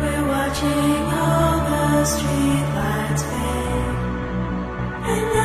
We're watching all the streetlights fade. And